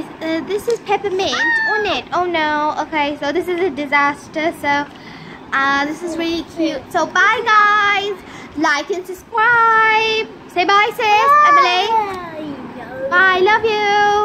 uh, this is peppermint on it. Oh no. Okay, so this is a disaster. So, uh, this is really cute. So, bye guys. Like and subscribe. Say bye, sis. Bye.